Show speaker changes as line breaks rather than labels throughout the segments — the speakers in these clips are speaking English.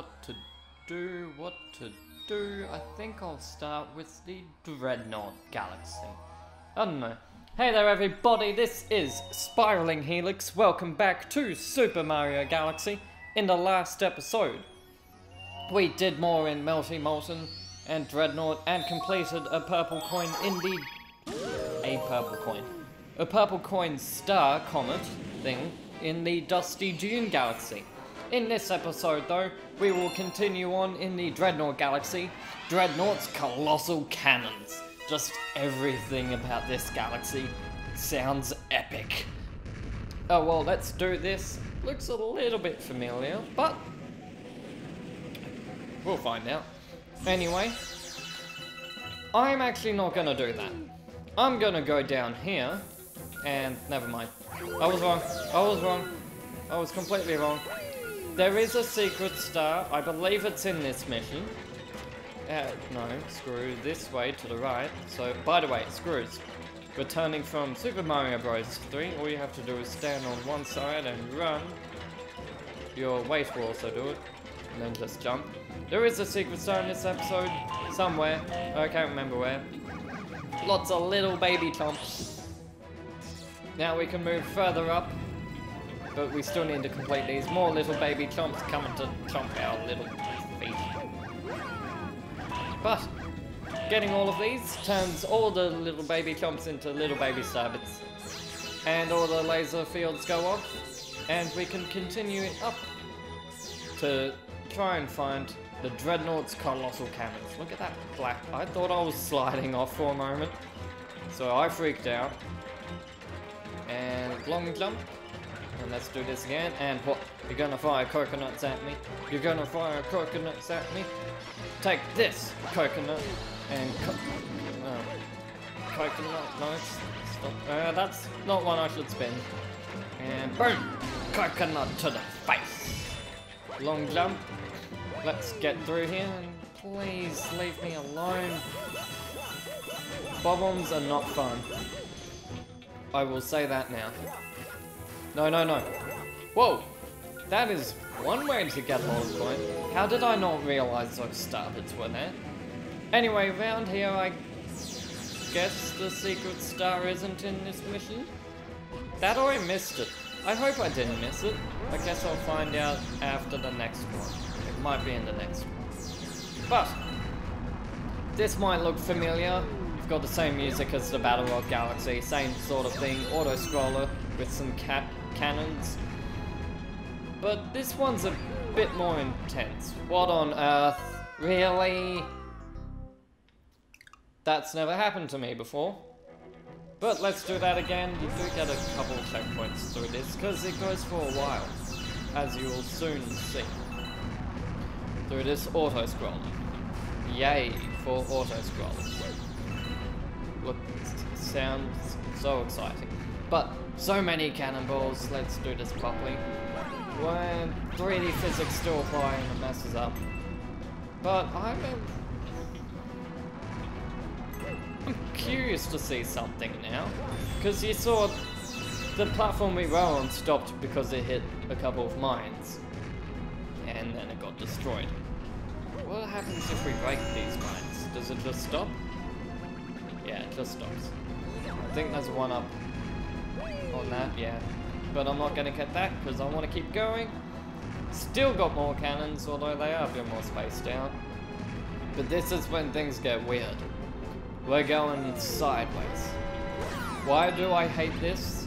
what to do, what to do. I think I'll start with the Dreadnought Galaxy. I don't know. Hey there everybody, this is Spiralling Helix. Welcome back to Super Mario Galaxy. In the last episode, we did more in Melty Molten and Dreadnought and completed a purple coin in the... A purple coin. A purple coin star comet thing in the Dusty Dune Galaxy. In this episode, though, we will continue on in the Dreadnought Galaxy. Dreadnought's colossal cannons. Just everything about this galaxy sounds epic. Oh well, let's do this. Looks a little bit familiar, but we'll find out. Anyway, I'm actually not gonna do that. I'm gonna go down here, and never mind. I was wrong. I was wrong. I was completely wrong. There is a secret star. I believe it's in this mission. Uh, no, screw this way to the right. So, by the way, screws. Returning from Super Mario Bros. 3, all you have to do is stand on one side and run. Your weight will also do it. And then just jump. There is a secret star in this episode. Somewhere. I can't remember where. Lots of little baby chomps. Now we can move further up. But we still need to complete these. More little baby chomps coming to chomp our little feet. But getting all of these turns all the little baby chomps into little baby starbits. And all the laser fields go off. And we can continue up to try and find the Dreadnought's colossal cannons. Look at that black. I thought I was sliding off for a moment. So I freaked out. And long jump. And let's do this again. And what? You're gonna fire coconuts at me? You're gonna fire coconuts at me? Take this, coconut. And co uh, coconut, no, stop. Uh, that's not one I should spin. And boom! Coconut to the face. Long jump. Let's get through here and please leave me alone. Bob-ombs are not fun. I will say that now. No, no, no. Whoa! That is one way to get of coin. How did I not realize those starbits were there? Anyway, around here I guess the secret star isn't in this mission? That or I missed it. I hope I didn't miss it. I guess I'll find out after the next one. It might be in the next one. But, this might look familiar. It's got the same music as the Battle Rock Galaxy, same sort of thing, auto-scroller with some cat cannons. But this one's a bit more intense. What on earth? Really? That's never happened to me before. But let's do that again. You do get a couple checkpoints through this, because it goes for a while. As you will soon see. Through this auto-scroller. Yay for auto-scrollers. Look, sounds so exciting. But so many cannonballs, let's do this properly. When 3D physics still apply and messes up. But I'm, I'm curious to see something now. Because you saw the platform we were on stopped because it hit a couple of mines. And then it got destroyed. What happens if we break these mines? Does it just stop? Yeah, it just stops. I think there's one up on that, yeah. But I'm not gonna get that because I want to keep going. Still got more cannons, although they are a bit more spaced out. But this is when things get weird. We're going sideways. Why do I hate this?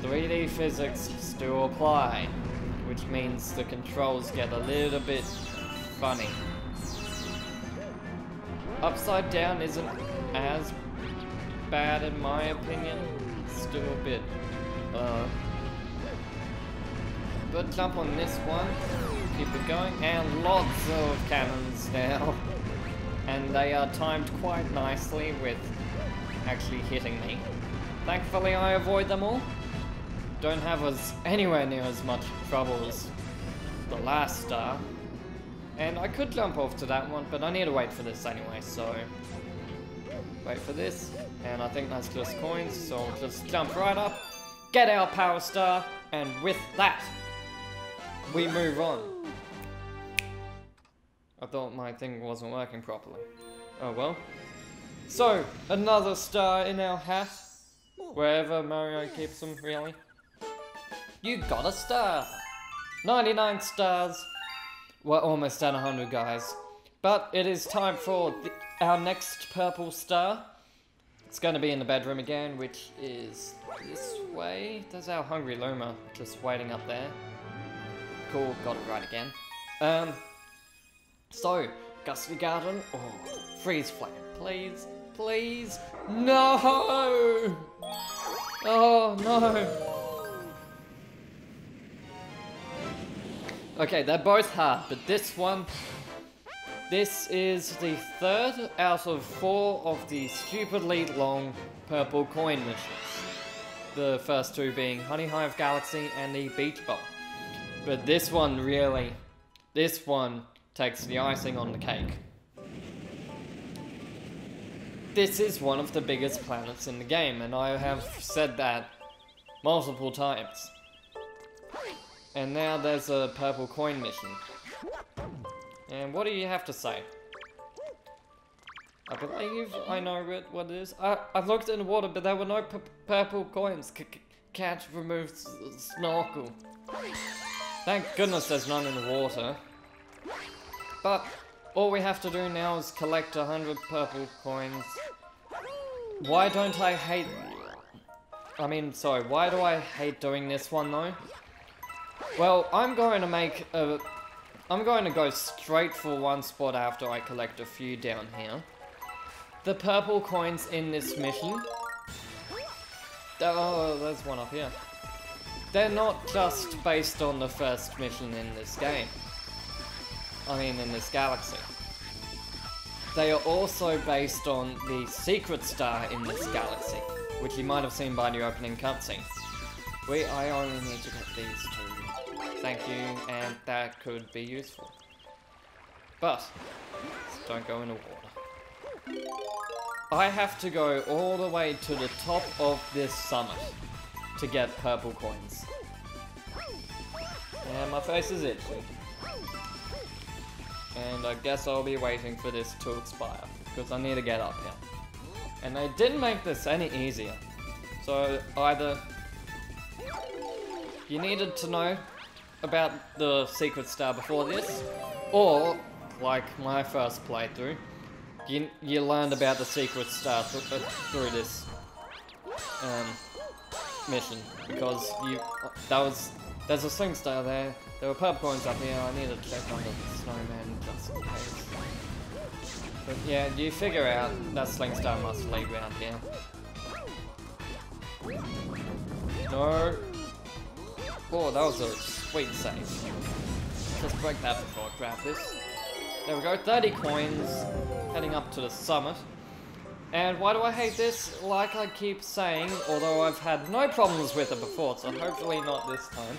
3D physics still apply, which means the controls get a little bit funny. Upside down isn't as bad in my opinion. Still a bit, uh, but jump on this one, keep it going, and lots of cannons now. And they are timed quite nicely with actually hitting me. Thankfully I avoid them all. Don't have as anywhere near as much trouble as the last star. And I could jump off to that one, but I need to wait for this anyway, so... Wait for this, and I think that's just coins, so just jump right up, get our power star, and with that, we move on. I thought my thing wasn't working properly. Oh well. So, another star in our hat. Wherever Mario keeps them, really. You got a star! 99 stars. We're almost at 100, guys. But it is time for the, our next purple star. It's going to be in the bedroom again, which is this way. There's our Hungry Luma just waiting up there. Cool, got it right again. Um, so, Gusty Garden or Freezeflame, please, please. No! Oh, no. Okay, they're both hard, but this one, this is the third out of four of the stupidly long purple coin missions. The first two being Honey Hive Galaxy and the Beach Bowl. But this one really, this one takes the icing on the cake. This is one of the biggest planets in the game, and I have said that multiple times. And now there's a purple coin mission. And what do you have to say? I believe I know what it is. I, I looked in the water, but there were no purple coins. C can't remove snorkel. Thank goodness there's none in the water. But all we have to do now is collect a hundred purple coins. Why don't I hate... I mean, sorry, why do I hate doing this one though? Well, I'm going to make a... I'm going to go straight for one spot after I collect a few down here. The purple coins in this mission... Oh, there's one up here. They're not just based on the first mission in this game. I mean, in this galaxy. They are also based on the secret star in this galaxy, which you might have seen by the opening cutscene. We, I only need to get these two Thank you, and that could be useful. But, don't go in the water. I have to go all the way to the top of this summit to get purple coins. And my face is itchy. And I guess I'll be waiting for this to expire, because I need to get up here. And they didn't make this any easier. So either you needed to know about the secret star before this, or, like my first playthrough, you, you learned about the secret star th uh, through this um, mission, because you, that was, there's a sling star there, there were purple coins up here, I need to check on the snowman just in case. But yeah, you figure out that sling star must lead around here. No. Oh, that was a sweet save. Let's break that before I grab this. There we go, 30 coins, heading up to the summit. And why do I hate this? Like I keep saying, although I've had no problems with it before, so hopefully not this time.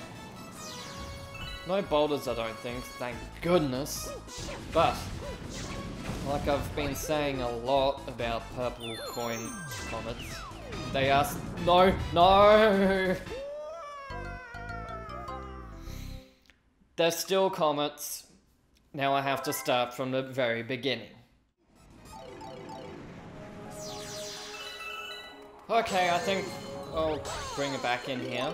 No boulders, I don't think, thank goodness. But, like I've been saying a lot about purple coin comets, they ask- No! No! They're still comets. Now I have to start from the very beginning. Okay, I think I'll bring it back in here.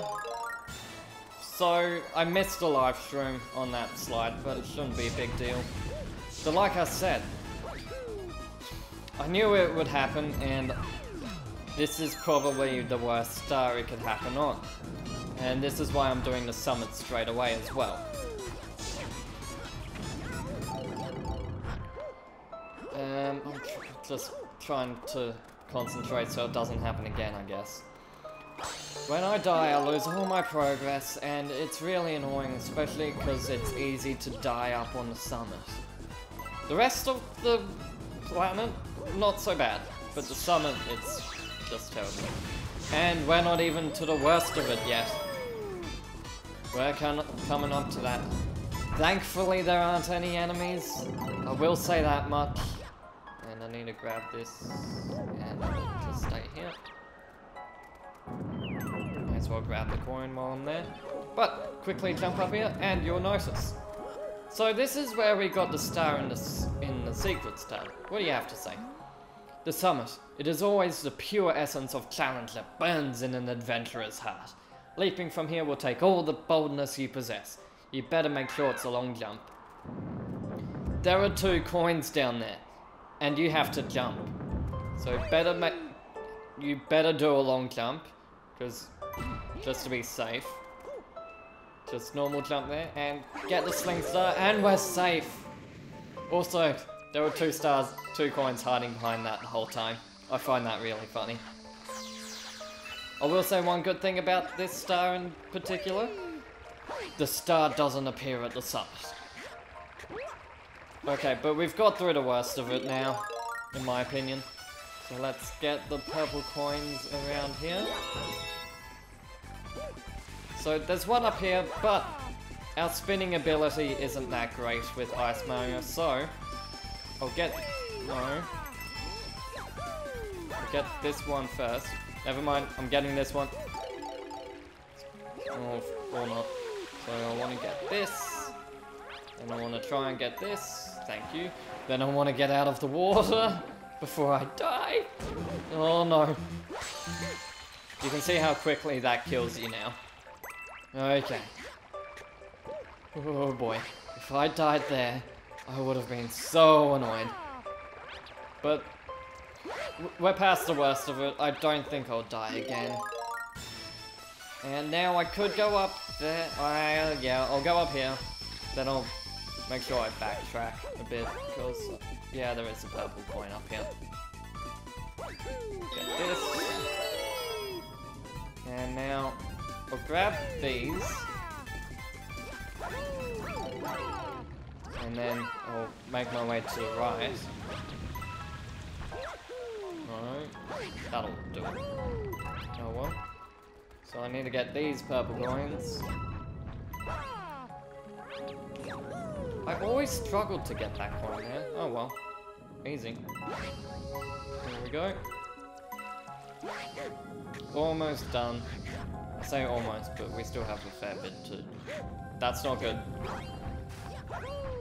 So, I missed the live stream on that slide, but it shouldn't be a big deal. So like I said, I knew it would happen, and this is probably the worst star it could happen on. And this is why I'm doing the summit straight away as well. Just trying to concentrate so it doesn't happen again, I guess. When I die, I lose all my progress, and it's really annoying, especially because it's easy to die up on the summit. The rest of the planet, not so bad, but the summit, it's just terrible. And we're not even to the worst of it yet. We're coming up to that. Thankfully, there aren't any enemies. I will say that much. Grab this and just stay here. Might as well grab the coin while I'm there. But quickly jump up here and you'll notice. So this is where we got the star in the, in the secret tab. What do you have to say? The summit. It is always the pure essence of challenge that burns in an adventurer's heart. Leaping from here will take all the boldness you possess. You better make sure it's a long jump. There are two coins down there, and you have to jump. So better make you better do a long jump, because just to be safe. Just normal jump there and get the sling star and we're safe. Also, there were two stars, two coins hiding behind that the whole time. I find that really funny. I will say one good thing about this star in particular. The star doesn't appear at the summit. Okay, but we've got through the worst of it now, in my opinion. So let's get the purple coins around here. So there's one up here, but our spinning ability isn't that great with Ice Mario, so I'll get no. I'll get this one first. Never mind, I'm getting this one. Or, or not. So I want to get this. And I want to try and get this. Thank you. Then I want to get out of the water before I die. Oh no. You can see how quickly that kills you now. Okay. Oh boy. If I died there, I would have been so annoyed. But we're past the worst of it. I don't think I'll die again. And now I could go up there. I, yeah, I'll go up here. Then I'll make sure I backtrack a bit. Because, yeah, there is a purple coin up here. Get this. And now I'll grab these. And then I'll make my way to the right. Alright. That'll do it. Oh well. So I need to get these purple coins. I always struggled to get that coin there. Oh well. Easy. There we go. Almost done. I say almost, but we still have a fair bit to... That's not good.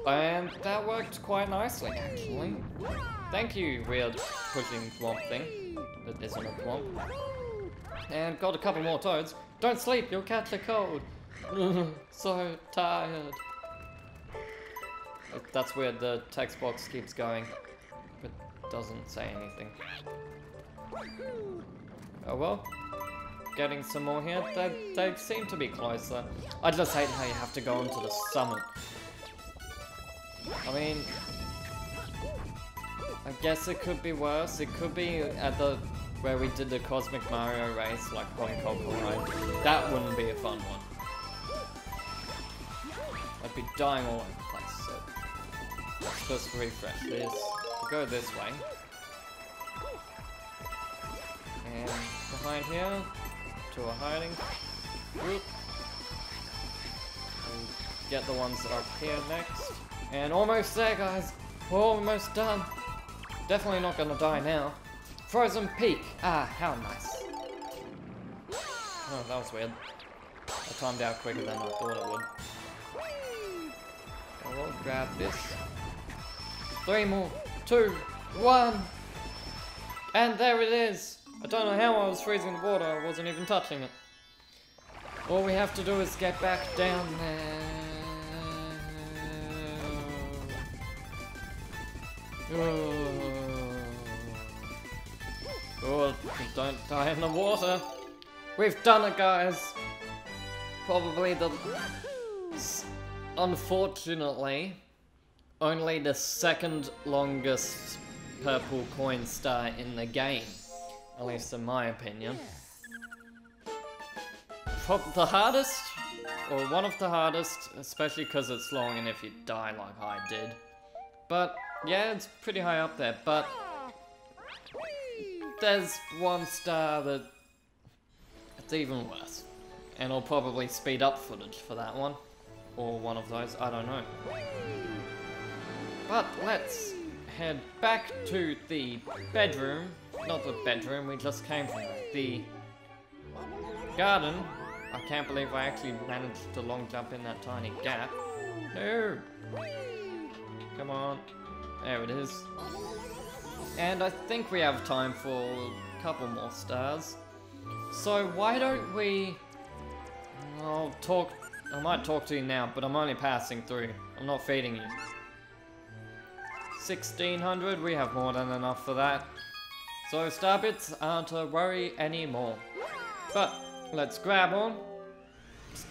And that worked quite nicely, actually. Thank you, weird pushing thwomp thing. That isn't a thwomp. And got a couple more toads. Don't sleep, you'll catch a cold. so tired. That's where the text box keeps going, but doesn't say anything. Oh well. Getting some more here. They, they seem to be closer. I just hate how you have to go onto the summit. I mean, I guess it could be worse. It could be at the where we did the Cosmic Mario race, like Pony Coco Ride. That wouldn't be a fun one. I'd be dying all over let's refresh this. Go this way. And behind here, to a hiding. And get the ones that up here next. And almost there, guys. Almost done. Definitely not gonna die now. Frozen Peak. Ah, how nice. Oh, that was weird. I timed out quicker than I thought it would. I will grab this. Three more. Two. One. And there it is. I don't know how I was freezing the water. I wasn't even touching it. All we have to do is get back down there. Oh. Oh, don't die in the water. We've done it, guys. Probably the... Unfortunately, only the second longest purple coin star in the game. At least in my opinion. Prob the hardest, or one of the hardest, especially because it's long and if you die like I did. But, yeah, it's pretty high up there, but... There's one star that... It's even worse. And I'll probably speed up footage for that one. Or one of those, I don't know. But let's head back to the bedroom. Not the bedroom, we just came from. The garden. I can't believe I actually managed to long jump in that tiny gap. No. Come on. There it is. And I think we have time for a couple more stars. So why don't we... I'll talk... I might talk to you now, but I'm only passing through. I'm not feeding you. 1600, we have more than enough for that. So Starbits aren't a worry anymore. But, let's grab on.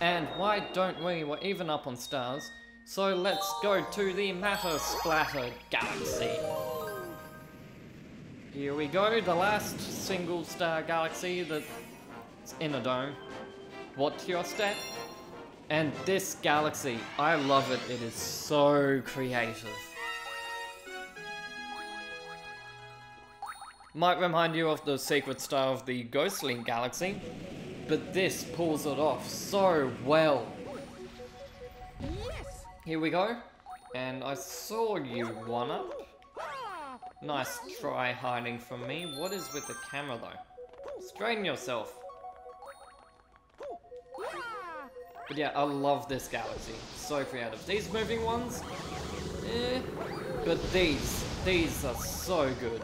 And why don't we, we're even up on stars, so let's go to the Matter Splatter Galaxy. Here we go, the last single star galaxy that's in a dome. What's your stat? And this galaxy, I love it, it is so creative. Might remind you of the secret star of the Ghostly Galaxy, but this pulls it off so well. Yes. Here we go. And I saw you Wanna. Nice try hiding from me. What is with the camera though? Strain yourself. But yeah, I love this galaxy. So creative. These moving ones, eh. But these, these are so good.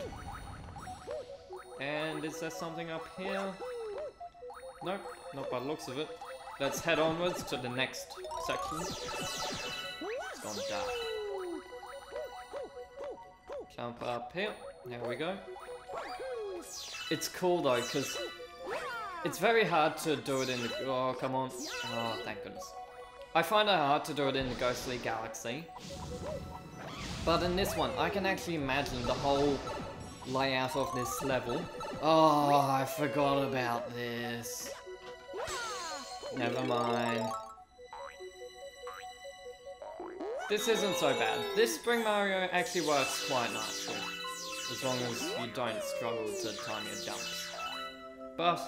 And is there something up here? Nope, not by the looks of it. Let's head onwards to the next section. It's gone dark. Jump up here. There we go. It's cool though, because it's very hard to do it in the... Oh, come on. Oh, thank goodness. I find it hard to do it in the Ghostly Galaxy. But in this one, I can actually imagine the whole layout of this level. Oh, I forgot about this. Never mind. This isn't so bad. This Spring Mario actually works quite nicely. As long as you don't struggle to time your jumps. But...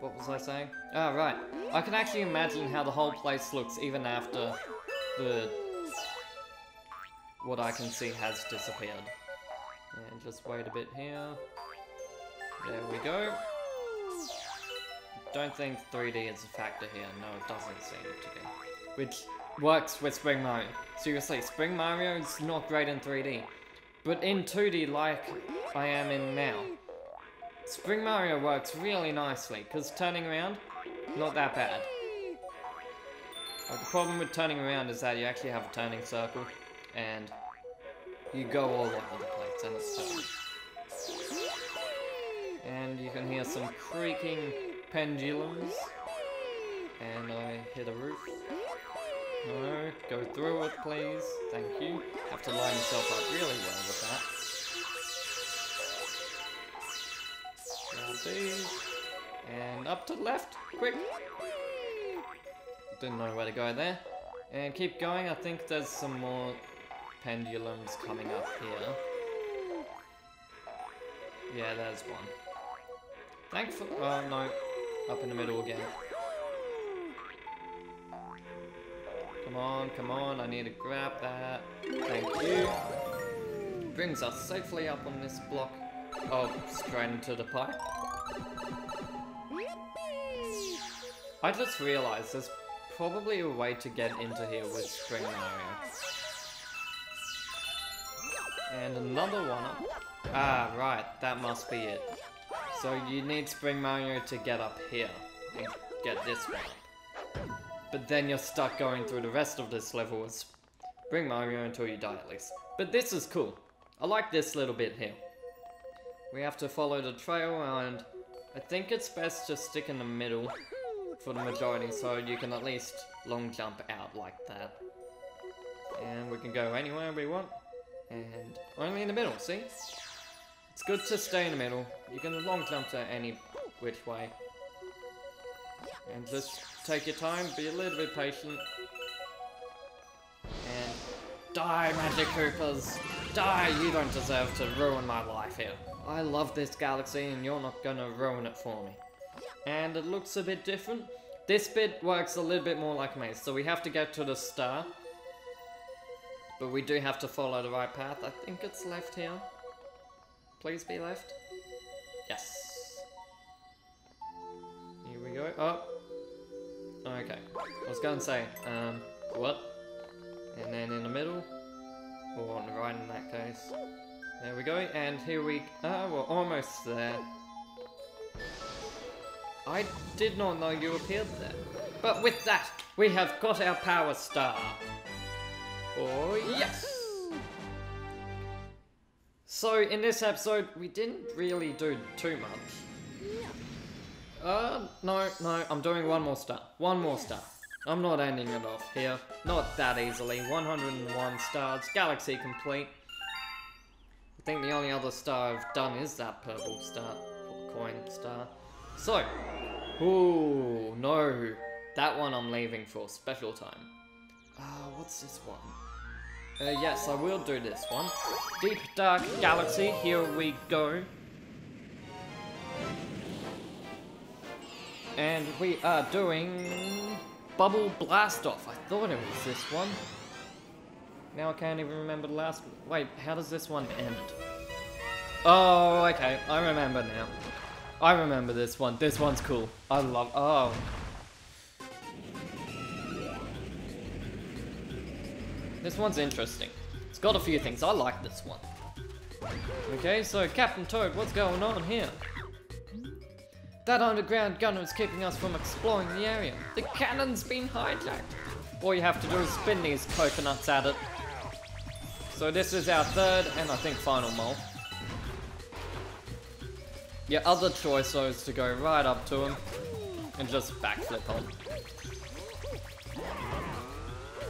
What was I saying? Ah, right. I can actually imagine how the whole place looks even after the... What I can see has disappeared. And just wait a bit here. There we go. Don't think 3D is a factor here. No, it doesn't seem to be. Which works with Spring Mario. Seriously, Spring Mario is not great in 3D. But in 2D like I am in now, Spring Mario works really nicely, because turning around, not that bad. The problem with turning around is that you actually have a turning circle, and you go all over the place, and you can hear some creaking pendulums. And I hit a roof. No, go through it, please. Thank you. Have to line yourself up really well with that. And up to the left. Quick. Didn't know where to go there. And keep going. I think there's some more pendulums coming up here. Yeah, there's one. Thankfully, oh no, up in the middle again. Come on, come on, I need to grab that. Thank you. Brings us safely up on this block. Oh, straight into the pipe. I just realized there's probably a way to get into here with Spring Mario. And another one up. Ah, right, that must be it. So you need Spring Mario to get up here and get this one. But then you're stuck going through the rest of this level with Spring Mario until you die at least. But this is cool. I like this little bit here. We have to follow the trail and I think it's best to stick in the middle for the majority so you can at least long jump out like that. And we can go anywhere we want. And only in the middle, see? It's good to stay in the middle. You can long jump to any which way. And just take your time, be a little bit patient. And die, Magic Koopas! Die! You don't deserve to ruin my life here. I love this galaxy and you're not gonna ruin it for me. And it looks a bit different. This bit works a little bit more like maze, so we have to get to the star. But we do have to follow the right path. I think it's left here. Please be left. Yes. Here we go. Oh. Okay. I was going to say, um, what? And then in the middle. Or on the right in that case. There we go, and here we are, we're almost there. I did not know you appeared there. But with that, we have got our power star. Oh yes! So in this episode, we didn't really do too much. Uh, no, no, I'm doing one more star. One more star. I'm not ending it off here. Not that easily. 101 stars, galaxy complete. I think the only other star I've done is that purple star, coin star. So, ooh, no. That one I'm leaving for special time. Uh, what's this one? Uh, yes, I will do this one. Deep Dark Galaxy, here we go. And we are doing Bubble Blast Off. I thought it was this one. Now I can't even remember the last one. Wait, how does this one end? Oh, okay. I remember now. I remember this one. This one's cool. I love... Oh. This one's interesting. It's got a few things. I like this one. Okay, so Captain Toad, what's going on here? That underground gunner is keeping us from exploring the area. The cannon's been hijacked. All you have to do is spin these coconuts at it. So this is our third and I think final mole. Your other choice though is to go right up to him and just backflip on.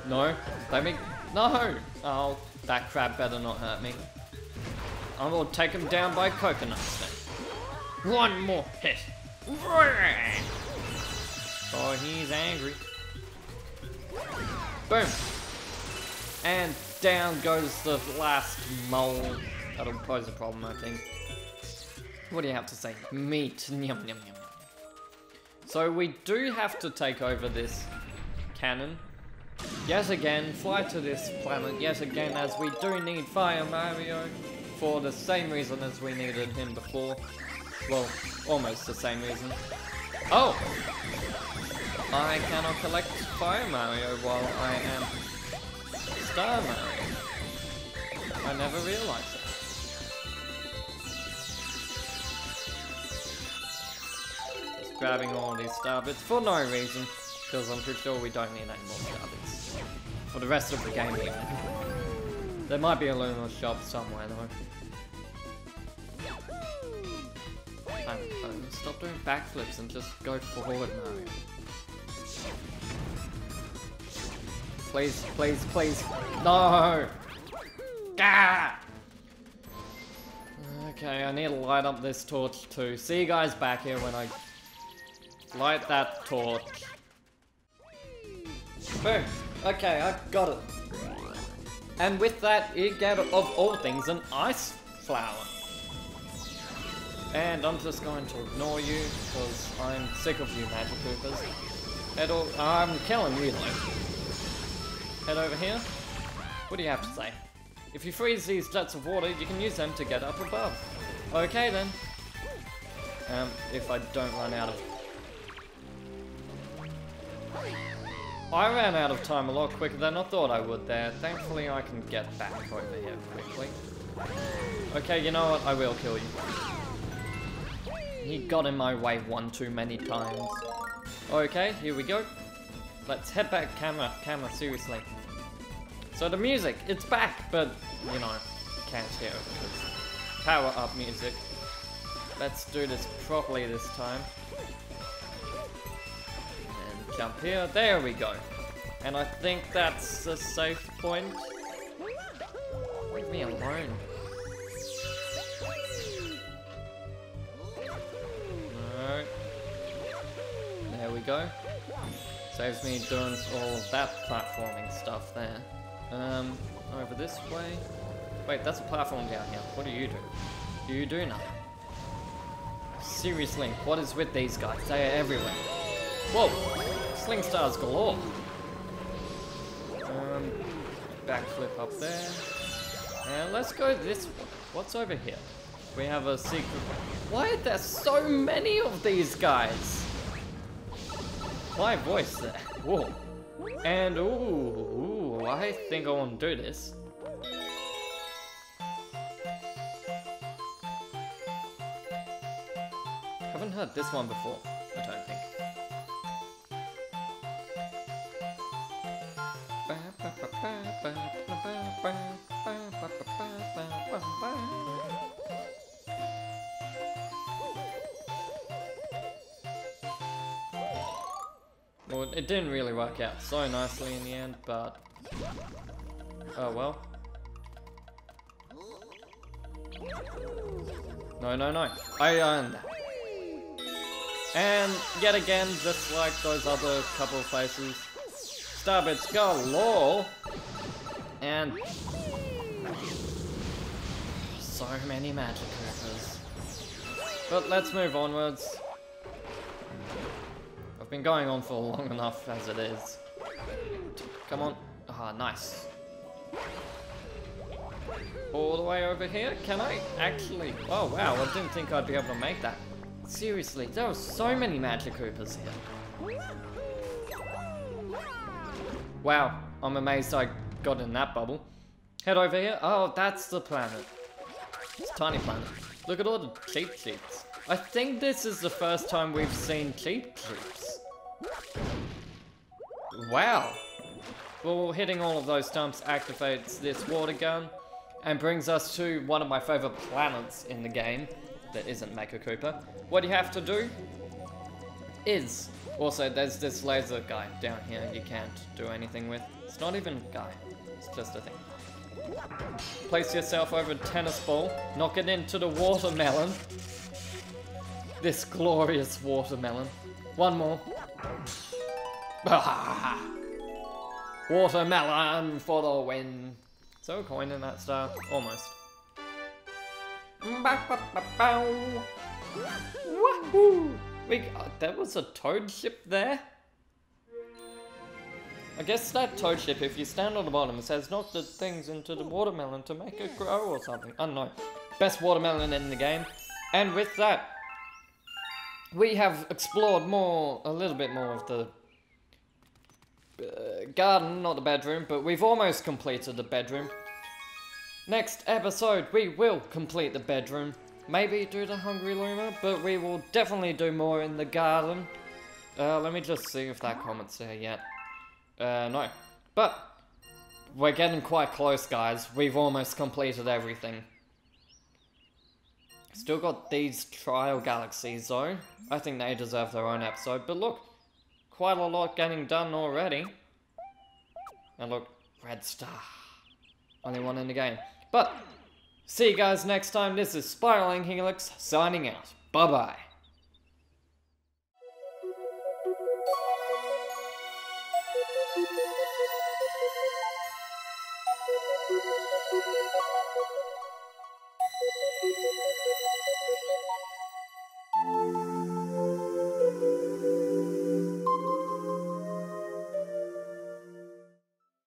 No, let me no! Oh, that crab better not hurt me. I will take him down by coconuts then. One more hit. Oh, he's angry. Boom. And down goes the last mole. That'll pose a problem, I think. What do you have to say? Meat. Yum, yum, yum. So we do have to take over this cannon. Yet again, fly to this planet yet again as we do need Fire Mario for the same reason as we needed him before. Well, almost the same reason. Oh! I cannot collect Fire Mario while I am Star Mario. I never realized that. Just grabbing all these star bits for no reason. Because I'm pretty sure we don't need any more garbage. For the rest of the game. There might be a Luma shop somewhere though. stop doing backflips and just go forward, Mario. Please, please, please. No! Gah! Okay, I need to light up this torch too. See you guys back here when I light that torch. Boom. Okay, I got it. And with that, you get, of all things, an ice flower. And I'm just going to ignore you, because I'm sick of you Magic Koopas. Head over- I'm killing you though. Head over here. What do you have to say? If you freeze these jets of water, you can use them to get up above. Okay then. Um, if I don't run out of I ran out of time a lot quicker than I thought I would there. Thankfully I can get back over here quickly. Okay, you know what? I will kill you. He got in my way one too many times. Okay, here we go. Let's head back camera, camera, seriously. So the music, it's back, but, you know, can't hear it because power up music. Let's do this properly this time jump here. There we go. And I think that's a safe point. Leave me alone. No. There we go. Saves me doing all that platforming stuff there. Um, over this way. Wait, that's a platform down here. What do you do? Do you do nothing? Seriously, what is with these guys? They are everywhere. Whoa! Sling stars galore. Um, backflip up there. And let's go this way. What's over here? We have a secret. Why are there so many of these guys? My voice there. Whoa. And ooh, ooh, I think I want to do this. Haven't heard this one before, I don't think. It didn't really work out so nicely in the end, but... Oh well. No, no, no. I earned that. And yet again, just like those other couple of places, Starbits galore! And... So many magic Koopas. But let's move onwards. I've been going on for long enough as it is. Come on. Ah, nice. All the way over here? Can I actually? Oh wow, I didn't think I'd be able to make that. Seriously, there are so many Magic Koopas here. Wow, I'm amazed I got in that bubble. Head over here. Oh, that's the planet. It's tiny planet. Look at all the Cheep Cheeps. I think this is the first time we've seen Cheep Cheeps. Wow. Well, hitting all of those stumps activates this water gun and brings us to one of my favorite planets in the game that isn't Mecha Koopa. What you have to do is, also there's this laser guy down here you can't do anything with. It's not even a guy, it's just a thing. Place yourself over a tennis ball, knock it into the watermelon. This glorious watermelon. One more. Watermelon for the win. So a coin in that star? Almost. Wahoo! Got, uh, that was a toad ship there? I guess that toad ship, if you stand on the bottom, it says knock the things into the watermelon to make it grow or something. I don't know. Best watermelon in the game. And with that, we have explored more, a little bit more of the uh, garden, not the bedroom, but we've almost completed the bedroom. Next episode, we will complete the bedroom. Maybe do the Hungry Luma, but we will definitely do more in the garden. Uh, let me just see if that comment's there yet. Uh, no. But, we're getting quite close, guys. We've almost completed everything. Still got these trial galaxies, though. I think they deserve their own episode. But look, quite a lot getting done already. And look, red star. Only one in the game. But, see you guys next time. This is Spiralling Helix signing out. Bye-bye.